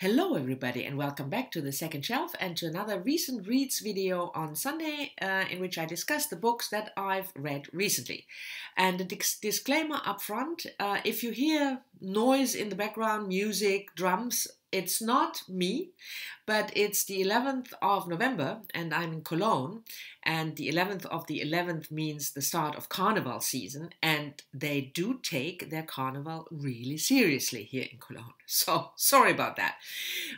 Hello everybody and welcome back to the second shelf and to another recent reads video on Sunday uh, in which I discuss the books that I've read recently. And a dis disclaimer up front, uh, if you hear noise in the background, music, drums, it's not me, but it's the 11th of November and I'm in Cologne. And the 11th of the 11th means the start of carnival season. And they do take their carnival really seriously here in Cologne. So sorry about that.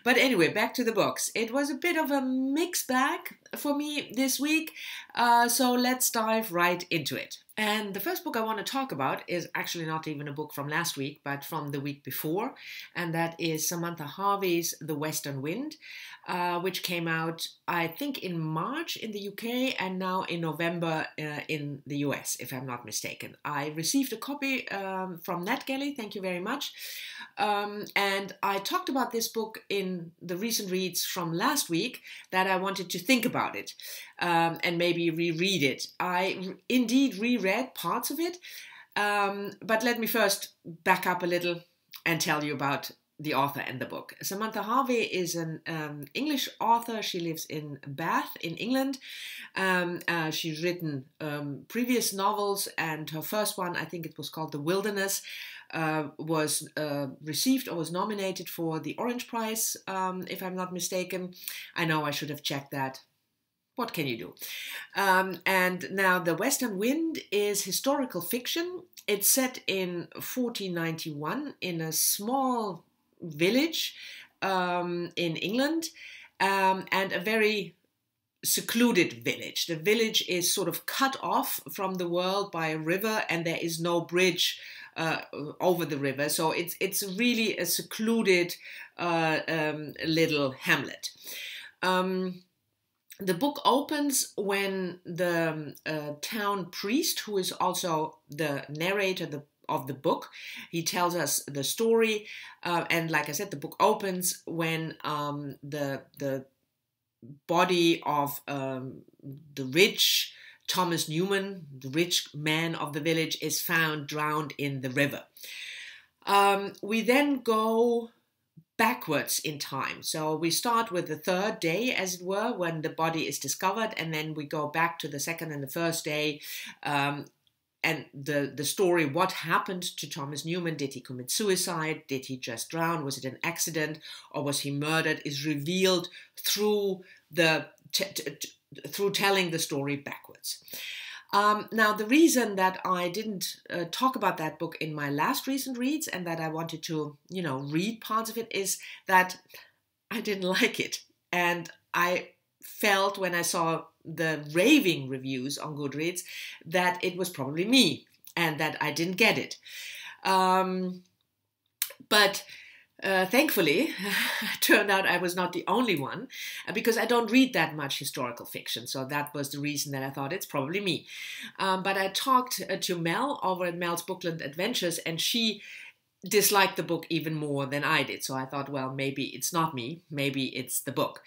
But anyway, back to the books. It was a bit of a mixed bag for me this week. Uh, so let's dive right into it. And the first book I want to talk about is actually not even a book from last week, but from the week before, and that is Samantha Harvey's The Western Wind, uh, which came out, I think, in March in the UK and now in November uh, in the US, if I'm not mistaken. I received a copy um, from NetGalley, thank you very much. Um, and I talked about this book in the recent reads from last week that I wanted to think about it um, and maybe reread it. I indeed reread parts of it, um, but let me first back up a little and tell you about the author and the book. Samantha Harvey is an um, English author. She lives in Bath in England. Um, uh, she's written um, previous novels, and her first one, I think it was called The Wilderness, uh, was uh, received or was nominated for the Orange Prize, um, if I'm not mistaken. I know I should have checked that. What can you do? Um, and now, The Western Wind is historical fiction. It's set in 1491 in a small village um, in England um, and a very secluded village. The village is sort of cut off from the world by a river, and there is no bridge uh, over the river. So it's it's really a secluded uh, um, little hamlet. Um, the book opens when the uh, town priest, who is also the narrator, the of the book. He tells us the story, uh, and like I said, the book opens when um, the the body of um, the rich Thomas Newman, the rich man of the village, is found drowned in the river. Um, we then go backwards in time. So we start with the third day, as it were, when the body is discovered, and then we go back to the second and the first day um, and the the story what happened to Thomas Newman? Did he commit suicide? Did he just drown? Was it an accident? Or was he murdered? Is revealed through the through telling the story backwards. Um, now the reason that I didn't uh, talk about that book in my last recent reads and that I wanted to you know read parts of it is that I didn't like it. And I felt when I saw the raving reviews on Goodreads that it was probably me and that I didn't get it. Um, but uh, thankfully, turned out I was not the only one uh, because I don't read that much historical fiction. So that was the reason that I thought it's probably me. Um, but I talked uh, to Mel over at Mel's Bookland Adventures, and she disliked the book even more than I did. So I thought, well, maybe it's not me, maybe it's the book.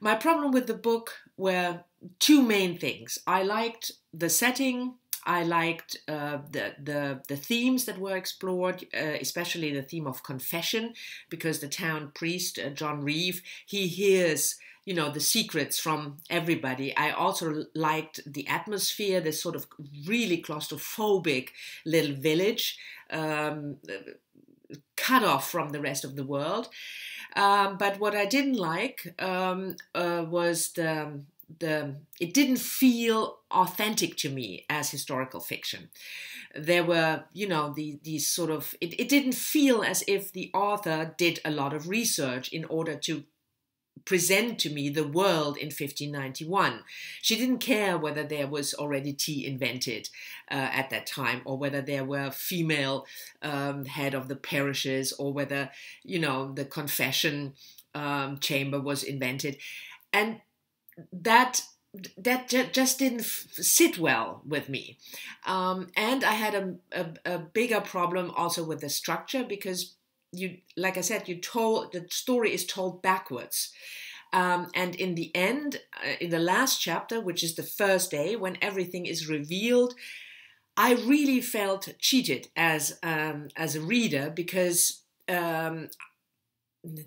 My problem with the book were two main things. I liked the setting. I liked uh, the, the the themes that were explored, uh, especially the theme of confession, because the town priest uh, John Reeve he hears you know the secrets from everybody. I also liked the atmosphere, this sort of really claustrophobic little village, um, cut off from the rest of the world. Um, but what I didn't like um, uh, was the the it didn't feel authentic to me as historical fiction. There were, you know, the, these sort of it, it didn't feel as if the author did a lot of research in order to present to me the world in 1591. She didn't care whether there was already tea invented uh, at that time, or whether there were female um, head of the parishes, or whether you know the confession um, chamber was invented, and that that just didn't sit well with me. Um, and I had a, a, a, bigger problem also with the structure because you like i said you told the story is told backwards. Um, and in the end uh, in the last chapter which is the first day when everything is revealed i really felt cheated as um, as a reader because um,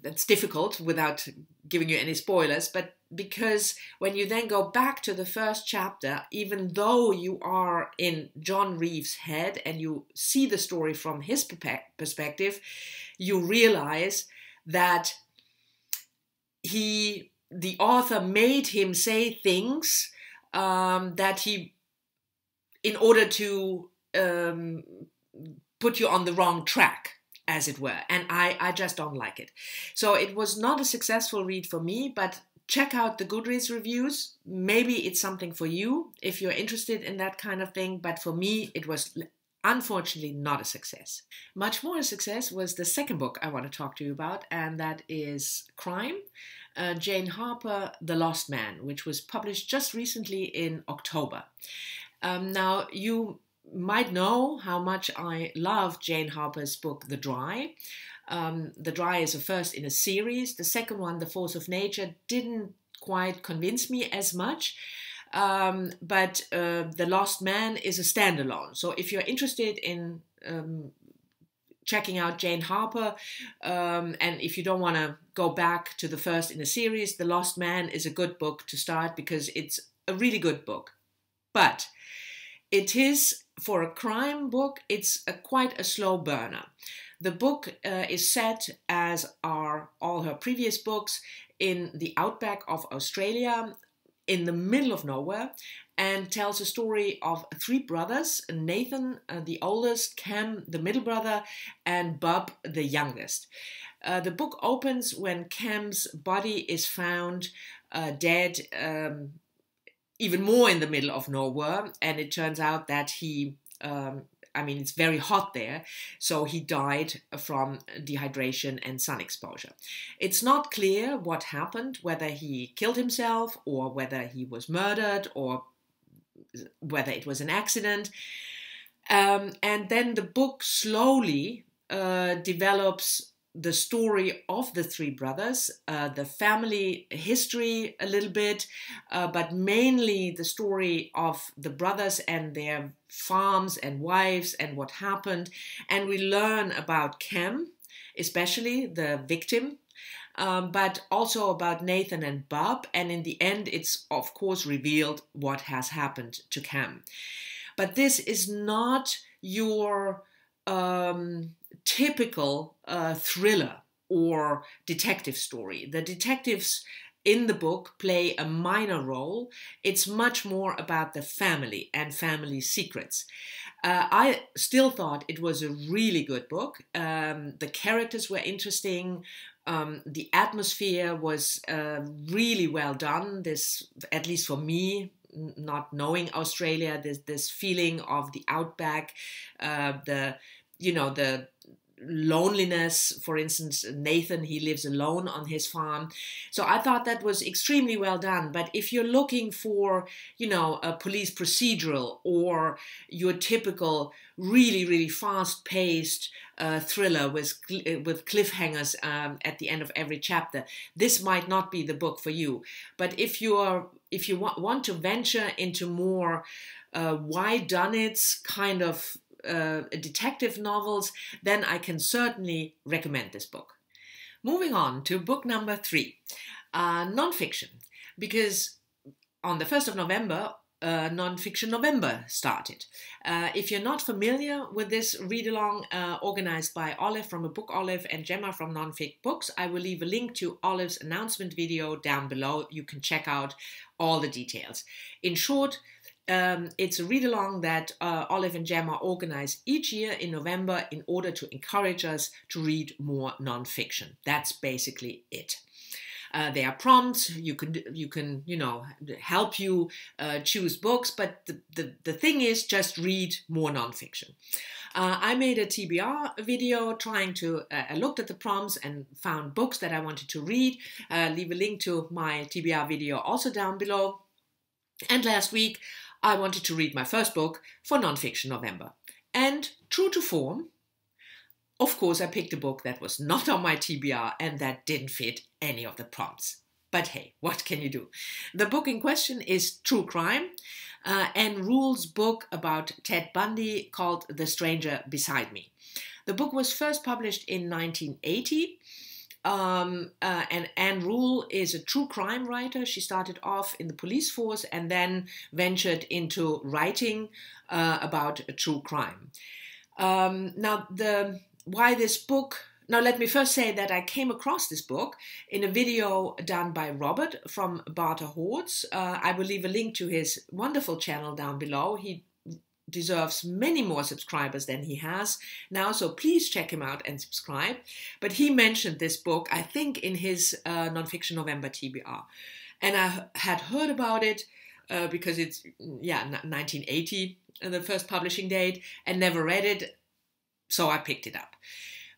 that's difficult without giving you any spoilers, but because when you then go back to the first chapter, even though you are in John Reeves' head and you see the story from his perspective, you realize that he, the author, made him say things um, that he, in order to um, put you on the wrong track as it were. And I, I just don't like it. So it was not a successful read for me, but check out the Goodreads reviews. Maybe it's something for you if you're interested in that kind of thing. But for me, it was unfortunately not a success. Much more a success was the second book I want to talk to you about, and that is Crime. Uh, Jane Harper, The Lost Man, which was published just recently in October. Um, now, you might know how much I love Jane Harper's book, The Dry. Um, the Dry is the first in a series. The second one, The Force of Nature, didn't quite convince me as much. Um, but uh, The Lost Man is a standalone. So if you're interested in um, checking out Jane Harper, um, and if you don't want to go back to the first in a series, The Lost Man is a good book to start because it's a really good book. But it is for a crime book, it's a, quite a slow burner. The book uh, is set, as are all her previous books, in the outback of Australia, in the middle of nowhere, and tells a story of three brothers Nathan, uh, the oldest, Cam, the middle brother, and Bob, the youngest. Uh, the book opens when Cam's body is found uh, dead. Um, even more in the middle of nowhere. And it turns out that he, um, I mean, it's very hot there, so he died from dehydration and sun exposure. It's not clear what happened, whether he killed himself or whether he was murdered or whether it was an accident. Um, and then the book slowly uh, develops the story of the three brothers, uh, the family history a little bit, uh, but mainly the story of the brothers and their farms and wives and what happened. And we learn about Cam, especially the victim. Um, but also about Nathan and Bob, and in the end, it's of course revealed what has happened to Cam. But this is not your um, typical uh, thriller or detective story. The detectives in the book play a minor role. It's much more about the family and family secrets. Uh, I still thought it was a really good book. Um, the characters were interesting. Um, the atmosphere was uh, really well done. This, at least for me, not knowing Australia, this this feeling of the outback, uh, the you know the loneliness. For instance nathan he lives alone on his farm. So i thought that was extremely well done. But if you're looking for you know a police procedural or your typical really really fast paced uh, thriller with uh, with cliffhangers um, at the end of every chapter this might not be the book for you. But if you are if you want, want to venture into more uh, whydunit's kind of uh, detective novels, then I can certainly recommend this book. Moving on to book number three, uh, nonfiction, because on the 1st of November, uh, Nonfiction November started. Uh, if you're not familiar with this read along uh, organized by Olive from a book Olive and Gemma from Nonfic Books, I will leave a link to Olive's announcement video down below. You can check out all the details. In short, um, it's a read along that uh, Olive and Gemma organize each year in November in order to encourage us to read more nonfiction. That's basically it. Uh, there are prompts. You can you can you know help you uh, choose books, but the, the the thing is just read more nonfiction. Uh, I made a TBR video trying to, uh, I looked at the prompts and found books that I wanted to read. Uh, leave a link to my TBR video also down below. And last week, I wanted to read my first book for Nonfiction November. And true to form, of course, I picked a book that was not on my TBR and that didn't fit any of the prompts. But hey, what can you do? The book in question is True Crime, uh, Ann Rule's book about Ted Bundy called The Stranger Beside Me. The book was first published in 1980 Um, uh, and Ann Rule is a true crime writer. She started off in the police force and then ventured into writing uh, about a true crime. Um, now, the why this book now, let me first say that I came across this book in a video done by Robert from Barter Horders. Uh, I will leave a link to his wonderful channel down below. He deserves many more subscribers than he has now, so please check him out and subscribe. But he mentioned this book, I think, in his uh, Nonfiction November TBR. And I had heard about it uh, because it's, yeah, 1980, uh, the first publishing date, and never read it, so I picked it up.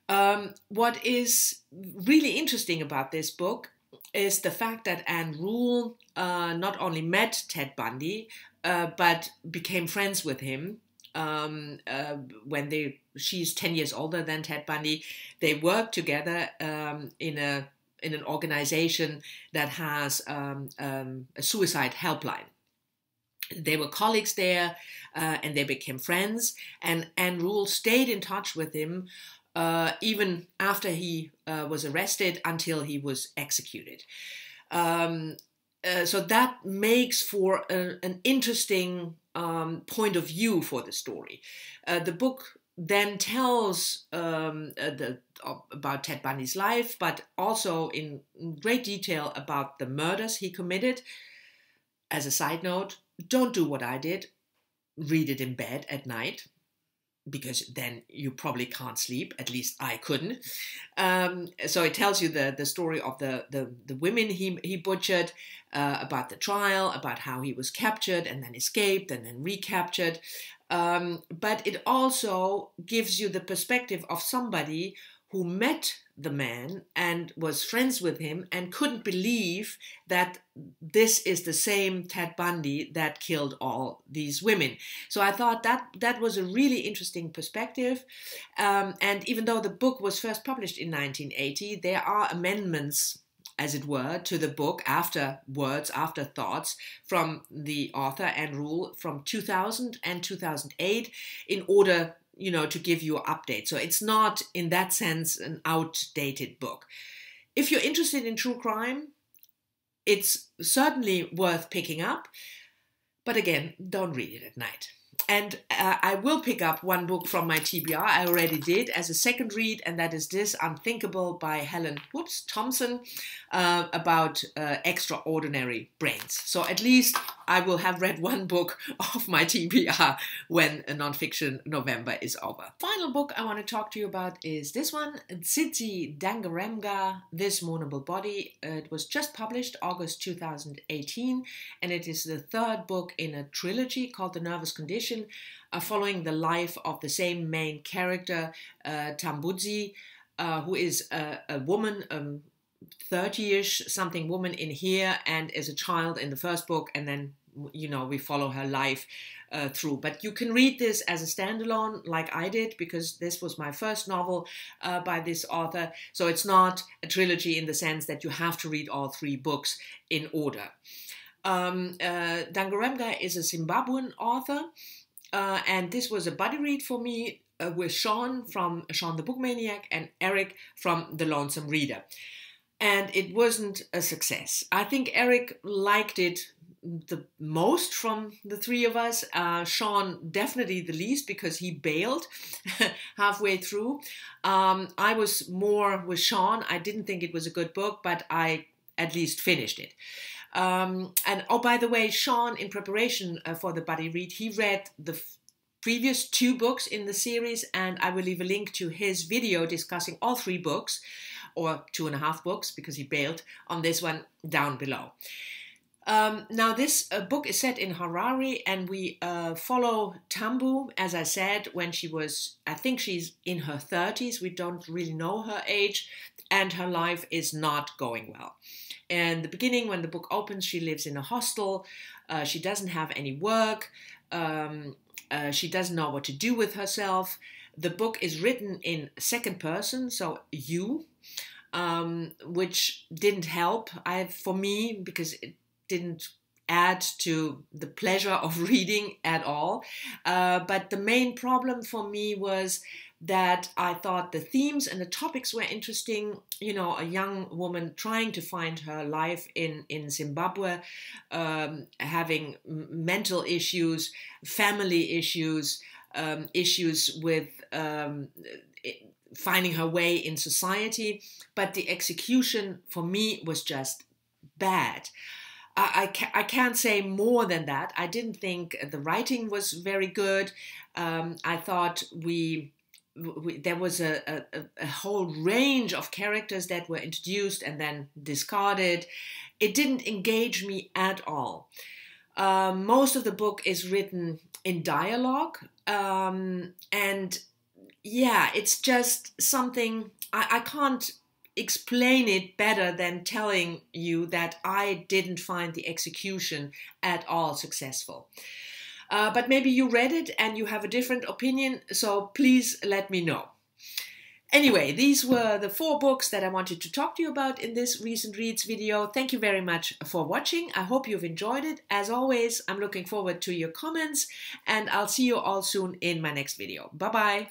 Um, what is really interesting about this book is the fact that Ann Rule uh, not only met Ted Bundy, uh, but became friends with him um, uh, when they she's 10 years older than Ted Bundy. They work together um, in a in an organization that has um, um a suicide helpline. They were colleagues there, uh, and they became friends. And Ann Rule stayed in touch with him uh, even after he uh, was arrested until he was executed. Um, uh, so that makes for a, an interesting um, point of view for the story. Uh, the book then tells um, uh, the, about Ted Bundy's life, but also in great detail about the murders he committed. As a side note, don't do what I did. Read it in bed at night because then you probably can't sleep. At least I couldn't. Um, so it tells you the, the story of the, the, the women he, he butchered, uh, about the trial, about how he was captured and then escaped and then recaptured. Um, but it also gives you the perspective of somebody who met the man and was friends with him and couldn't believe that this is the same Ted Bundy that killed all these women. So I thought that that was a really interesting perspective. Um, and even though the book was first published in 1980, there are amendments as it were, to the book after words, after thoughts from the author Ann Rule from 2000 and 2008 in order you know, to give you an update. So it's not, in that sense, an outdated book. If you're interested in true crime, it's certainly worth picking up. But again, don't read it at night. And uh, I will pick up one book from my TBR. I already did as a second read, and that is this Unthinkable by Helen whoops, Thomson uh, about uh, extraordinary brains. So at least I will have read one book of my TBR when a nonfiction November is over. Final book I want to talk to you about is this one, Tsitsi Dangarembga, This Mournable Body. It was just published August 2018, and it is the third book in a trilogy called The Nervous Condition uh, following the life of the same main character, uh, Tambudzai, uh, who is a, a woman, um, 30-ish something woman in here, and is a child in the first book, and then you know we follow her life uh, through. But you can read this as a standalone, like I did, because this was my first novel uh, by this author. So it's not a trilogy in the sense that you have to read all three books in order. Um, uh, Dangarembga is a Zimbabwean author, uh, and this was a buddy read for me uh, with Shawn from Shawn the Bookmaniac and Eric from The Lonesome Reader. And it wasn't a success. I think Eric liked it the most from the three of us. Uh, Shawn definitely the least because he bailed halfway through. Um, I was more with Shawn. I didn't think it was a good book, but I at least finished it. Um, and oh, by the way, Shawn, in preparation uh, for the buddy read, he read the previous two books in the series, and I will leave a link to his video discussing all three books, or two and a half books because he bailed on this one down below. Um, now, this uh, book is set in Harare, and we uh, follow Tambu, as I said, when she was, I think she's in her 30s. We don't really know her age, and her life is not going well. And the beginning, when the book opens, she lives in a hostel. Uh, she doesn't have any work. Um, uh, she doesn't know what to do with herself. The book is written in second person, so you, um, which didn't help I, for me because it didn't add to the pleasure of reading at all. Uh, but the main problem for me was that I thought the themes and the topics were interesting. You know, a young woman trying to find her life in, in Zimbabwe, um, having mental issues, family issues, um, issues with um, finding her way in society. But the execution for me was just bad. I, I, can't say more than that. I didn't think the writing was very good. Um, I thought we, there was a, a, a, whole range of characters that were introduced and then discarded. It didn't engage me at all. Um, most of the book is written in dialogue, um, and yeah, it's just something I, I can't explain it better than telling you that I didn't find the execution at all successful. Uh, but maybe you read it and you have a different opinion, so please let me know. Anyway, these were the four books that I wanted to talk to you about in this recent reads video. Thank you very much for watching. I hope you've enjoyed it. As always, I'm looking forward to your comments and I'll see you all soon in my next video. Bye bye.